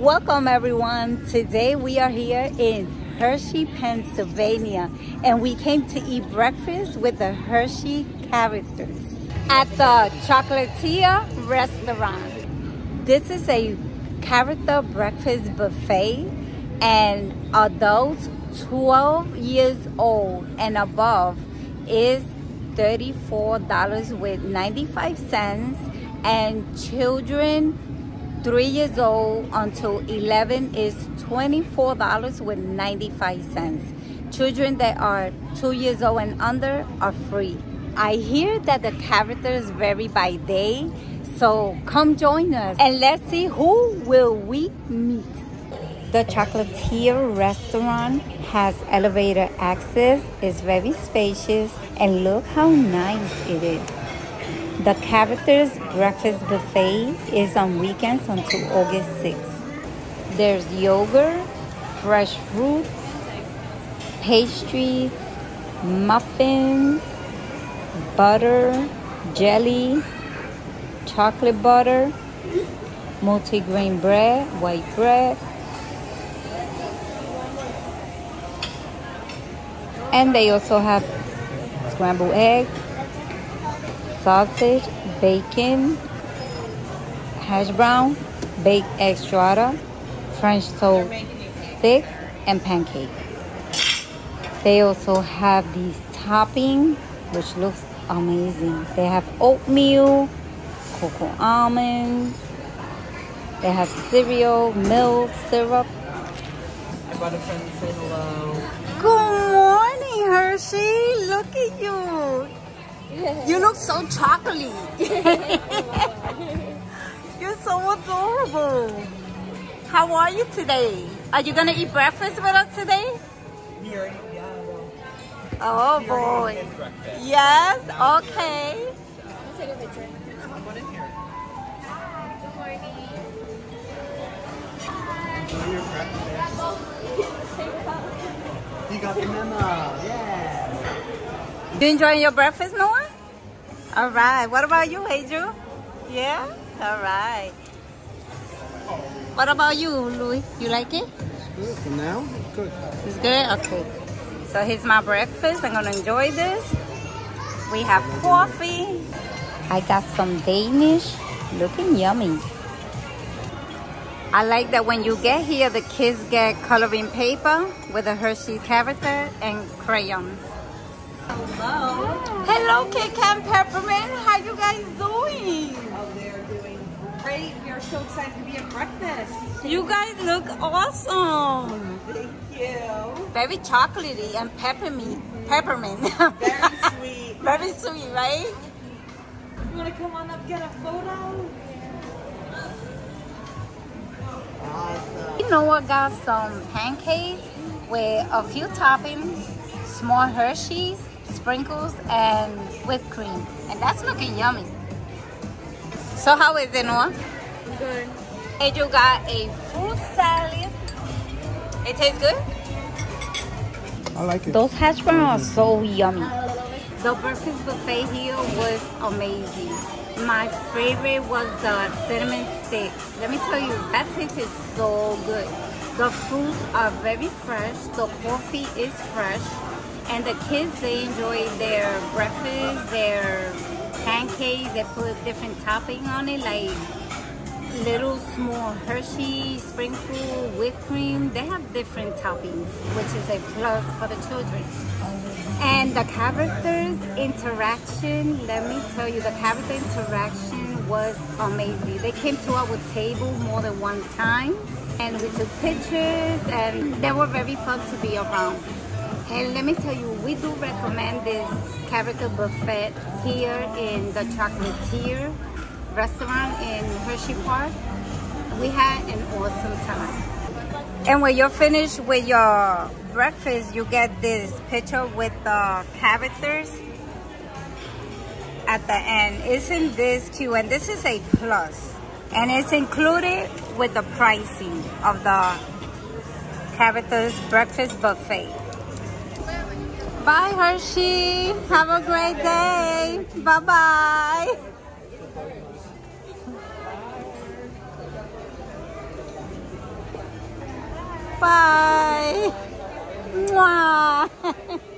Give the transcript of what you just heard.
Welcome everyone. Today we are here in Hershey, Pennsylvania, and we came to eat breakfast with the Hershey characters at the Chocolatier restaurant. This is a character breakfast buffet and adults 12 years old and above is $34 with 95 cents and children 3 years old until 11 is $24 with 95 cents. Children that are 2 years old and under are free. I hear that the characters vary by day, so come join us and let's see who will we meet. The Chocolatier restaurant has elevator access, it's very spacious, and look how nice it is. The Characters Breakfast Buffet is on weekends until August 6th. There's yogurt, fresh fruits, pastries, muffins, butter, jelly, chocolate butter, multigrain bread, white bread, and they also have scrambled eggs, sausage, bacon, hash brown, baked egg strata, French toast sticks, and pancake. They also have these topping, which looks amazing. They have oatmeal, cocoa almonds, they have cereal, milk, syrup. I brought a friend to say hello. Good morning, Hershey. Look at you. You look so chocolatey. You're so adorable. How are you today? Are you gonna eat breakfast with us today? We already, yeah, well, Oh we already boy. did breakfast. Yes, okay. Come on in here. Enjoy your breakfast. You got the memo. Yeah. You enjoying your breakfast, Noah? All right. What about you, Adriel? Yeah? All right. What about you, Louis? You like it? It's Good for now. Good. It's good? Okay. So here's my breakfast. I'm gonna enjoy this. We have coffee. I got some Danish. Looking yummy. I like that when you get here, the kids get coloring paper with a Hershey character and crayons. Hello. Hello, Kit Kat Peppermint. How you guys doing? Oh, they're doing great. We are so excited to be at breakfast. You guys look awesome. Thank you. Very chocolatey and peppermint. Peppermint. Very sweet. Very sweet, right? You want to come on up get a photo? Awesome. You know what? Got some pancakes with a few toppings, small Hershey's, sprinkles, and whipped cream. And that's looking yummy. So how is it, Noah? Good. Angel got a fruit salad. It tastes good? I like it. Those hash browns are so yummy. The breakfast buffet here was amazing. My favorite was the cinnamon stick. Let me tell you, that tasted so good. The fruits are very fresh. The coffee is fresh. And the kids, they enjoy their breakfast, their pancakes. They put different topping on it, like little small Hershey sprinkle whipped cream. They have different toppings, which is a plus for the children. And the characters interaction, let me tell you, the character interaction was amazing. They came to our table more than one time and we took pictures and they were very fun to be around. And let me tell you, we do recommend this character buffet here in the Chocolatier restaurant in Hershey Park. We had an awesome time. And when you're finished with your breakfast, you get this picture with the characters at the end. Isn't this cute? And this is a plus. And it's included with the pricing of the characters breakfast buffet. Bye, Hershey. Have a great day. Bye-bye. Bye. Mwah.